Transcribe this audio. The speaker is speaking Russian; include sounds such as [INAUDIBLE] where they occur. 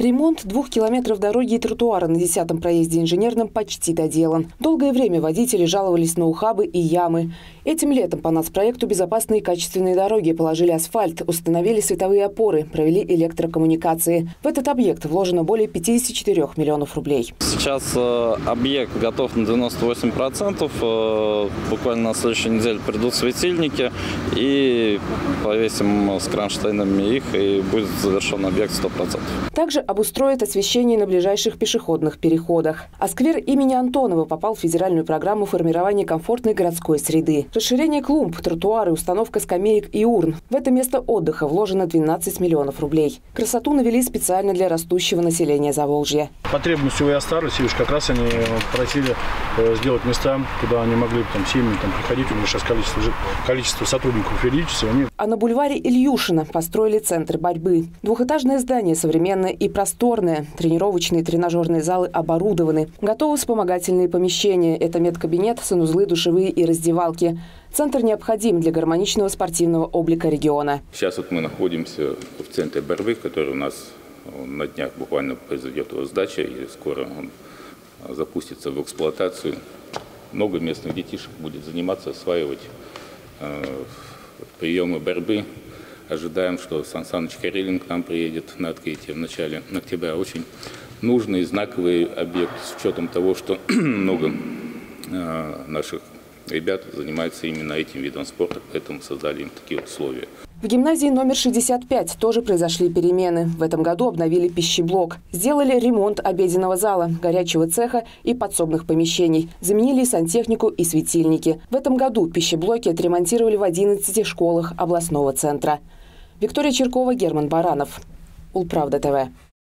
Ремонт двух километров дороги и тротуара на 10-м проезде инженерном почти доделан. Долгое время водители жаловались на ухабы и ямы. Этим летом по нацпроекту «Безопасные и качественные дороги» положили асфальт, установили световые опоры, провели электрокоммуникации. В этот объект вложено более 54 миллионов рублей. Сейчас э, объект готов на 98%. Э, буквально на следующей неделе придут светильники и повесим с кронштейнами их, и будет завершен объект 100%. Также обустроит освещение на ближайших пешеходных переходах. А сквер имени Антонова попал в федеральную программу формирования комфортной городской среды. Расширение клумб, тротуары, установка скамеек и урн. В это место отдыха вложено 12 миллионов рублей. Красоту навели специально для растущего населения Заволжья. Потребностью и остались, и уж как раз они просили э, сделать места, куда они могли там семьи там, приходить. У них сейчас количество, количество сотрудников увеличится. Они... А на бульваре Ильюшина построили центр борьбы. Двухэтажное здание современное и просторное. Тренировочные тренажерные залы оборудованы. Готовы вспомогательные помещения. Это медкабинет, санузлы, душевые и раздевалки. Центр необходим для гармоничного спортивного облика региона. Сейчас вот мы находимся в центре борьбы, который у нас на днях буквально произойдет его сдача, и скоро он запустится в эксплуатацию. Много местных детишек будет заниматься, осваивать э, приемы борьбы. Ожидаем, что Сан Саныч Карелин к нам приедет на открытие в начале октября. Очень нужный, знаковый объект с учетом того, что [CLEARS THROAT] много э, наших ребят занимаются именно этим видом спорта, поэтому создали им такие условия. В гимназии номер 65 тоже произошли перемены. В этом году обновили пищеблок. Сделали ремонт обеденного зала, горячего цеха и подсобных помещений. Заменили сантехнику и светильники. В этом году пищеблоки отремонтировали в 11 школах областного центра. Виктория Черкова, Герман Баранов. Улправда ТВ.